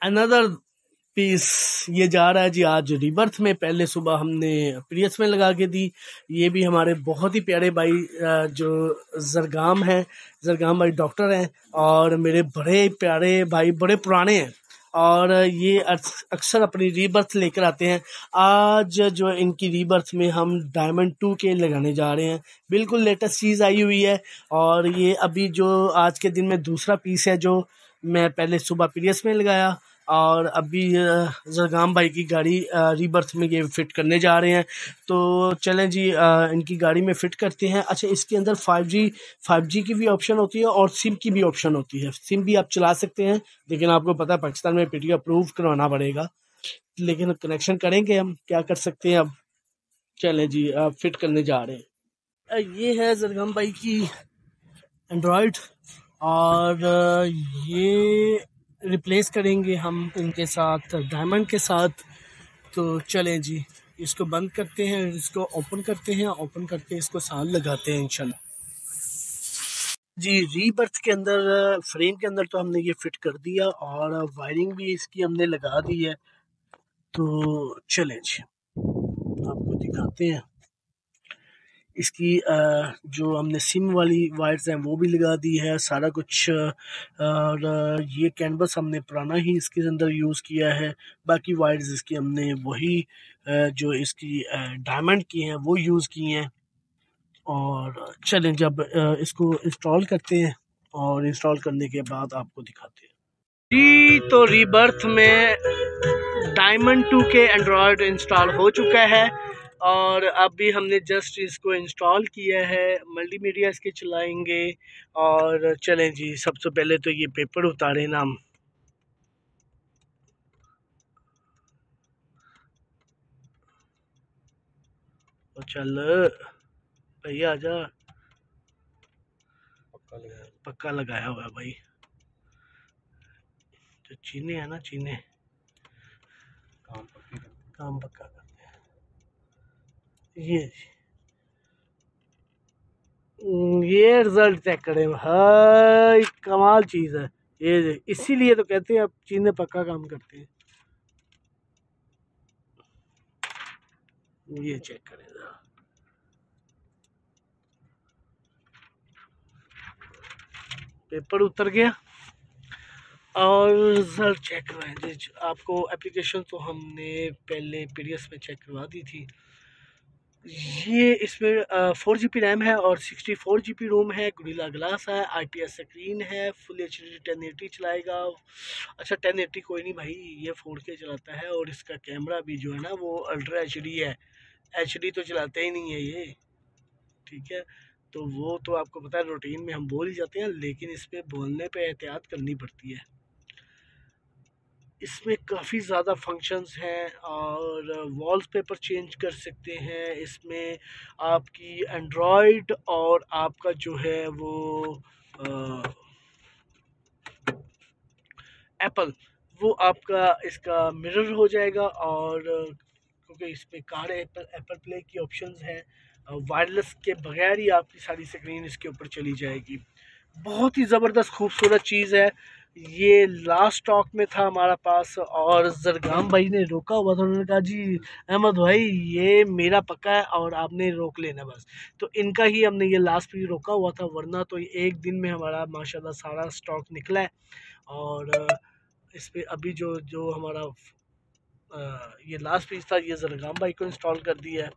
اندر پیس یہ جا رہا ہے جی آج ریبرتھ میں، پہلے صبح ہم نے پریس میں لگا کے دی۔ یہ بھی ہمارے بہت ہی پیارے بھائی جو زرگام ہیں۔ زرگام بھائی ڈاکٹر ہیں اور میرے بڑے پیارے بھائی، بڑے پرانے ہیں۔ اور یہ اکثر اپنی ری برتھ لے کر آتے ہیں۔ آج جو ان کی ری برتھ میں ہم ڈائمنڈ ٹو کے لگانے جا رہے ہیں۔ بالکل لیٹسٹ چیز آئی ہوئی ہے۔ اور یہ ابھی جو آج کے دن میں دوسرا پیس ہے جو میں پہلے صبح پیریس میں لگایا۔ اور ابھی زرگام بھائی کی گاڑی ری برتھ میں یہ فٹ کرنے جا رہے ہیں۔ تو چلیں جی ان کی گاڑی میں فٹ کرتے ہیں۔ اچھا اس کے اندر فائیو جی فائیو جی کی بھی آپشن ہوتی ہے اور سم کی بھی آپشن ہوتی ہے۔ سم بھی آپ چلا سکتے ہیں، لیکن آپ کو پتا پاکستان میں پی ٹی اپروو کروانا پڑے گا۔ لیکن کنیکشن کریں گے ہم، کیا کر سکتے ہیں اب۔ چلیں جی فٹ کرنے جا رہے ہیں۔ یہ ہے زرگام بھائی کی اینڈرائڈ اور یہ ریپلیس کریں گے ہم ان کے ساتھ ڈائمنڈ کے ساتھ. تو چلیں جی اس کو بند کرتے ہیں، اس کو اوپن کرتے ہیں اوپن کر کے اس کو سال لگاتے ہیں انشاءاللہ. جی ری برتھ کے اندر فریم کے اندر تو ہم نے یہ فٹ کر دیا اور وائرنگ بھی اس کی ہم نے لگا دی ہے. تو چلیں جی آپ کو دکھاتے ہیں. اس کی جو ہم نے سم والی وائرز ہیں وہ بھی لگا دی ہے، سارا کچھ اور یہ کینوس ہم نے پرانا ہی اس کے اندر یوز کیا ہے، باقی وائرز اس کی ہم نے وہی جو اس کی ڈائمنڈ کی ہیں وہ یوز کی ہیں۔ اور چلیں جب اس کو انسٹال کرتے ہیں اور انسٹال کرنے کے بعد آپ کو دکھاتے ہیں۔ جی تو ری برتھ میں ڈائمنڈ ٹو کے اینڈرائڈ انسٹال ہو چکا ہے۔ اور اب بھی ہم نے جسٹ اس کو انسٹال کیا ہے ملٹی میڈیا اس کے چلائیں گے اور چلیں جی سب سے پہلے تو یہ پیپر اتارے نا ہم۔ چل بھائی آ جا۔ پکا لگایا۔ ہوا بھائی۔ جو چینے ہیں نا چینے۔ کام پکا۔ جی، جی۔ یہ یہ رزلٹ چیک کریں۔ بھائی کمال چیز ہے۔ یہ اسی لیے تو کہتے ہیں اب چیزیں پکا کام کرتے ہیں۔ یہ چیک کریں۔ ذرا پیپر اتر گیا۔ اور رزلٹ چیک کروائیں آپ کو اپلیکیشن تو ہم نے پہلے پی ڈی ایس میں چیک کروا دی تھی۔ یہ اس میں فور جی پی ریم ہے اور سکسٹی فور جی پی روم ہے گریلا گلاس ہے آئی پی ایس سکرین ہے full H D ten eighty چلائے گا۔ اچھا ٹین ایٹی کوئی نہیں بھائی، یہ فور کے چلاتا ہے اور اس کا کیمرہ بھی جو ہے نا وہ الٹرا ایچ ڈی ہے۔ ایچ ڈی تو چلاتا ہی نہیں ہے یہ، ٹھیک ہے؟ تو وہ تو آپ کو پتا ہے روٹین میں ہم بول ہی جاتے ہیں، لیکن اس پہ بولنے پہ احتیاط کرنی پڑتی ہے۔ اس میں کافی زیادہ فنکشنز ہیں اور والز پیپر چینج کر سکتے ہیں۔ اس میں آپ کی اینڈرائڈ اور آپ کا جو ہے وہ ایپل وہ آپ کا اس کا مرر ہو جائے گا اور کیونکہ اس پہ کار ایپل ایپل پلے کی آپشنز ہیں وائرلیس کے بغیر ہی آپ کی ساری سکرین اس کے اوپر چلی جائے گی۔ بہت ہی زبردست خوبصورت چیز ہے۔ یہ لاسٹ ٹاک میں تھا ہمارا پاس اور زرگام بھائی نے روکا ہوا تھا انہوں نے کہا جی احمد بھائی، یہ میرا پکا ہے اور آپ نے روک لینا بس. تو ان کا ہی ہم نے یہ لاسٹ پہ روکا ہوا تھا، ورنہ تو ایک دن میں ہمارا ماشاء اللہ سارا سٹاک نکلا ہے۔ اور اس پہ ابھی جو جو ہمارا یہ لاسٹ پیس تھا، یہ زرگام بھائی کو انسٹال کر دیا ہے۔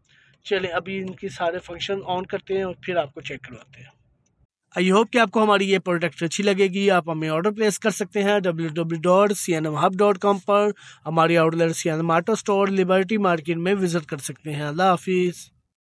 چلیں، ابھی ان کی سارے فنکشن آن کرتے ہیں اور پھر آپ کو چیک کرواتے ہیں۔ آئی ہوپ کہ آپ کو ہماری یہ پروڈکٹ اچھی لگے گی۔ آپ ہمیں آرڈر پلیس کر سکتے ہیں W W dot C N M hub dot com پر۔ ہماری outlet C N M auto store Liberty market میں وزٹ کر سکتے ہیں۔ اللہ حافظ۔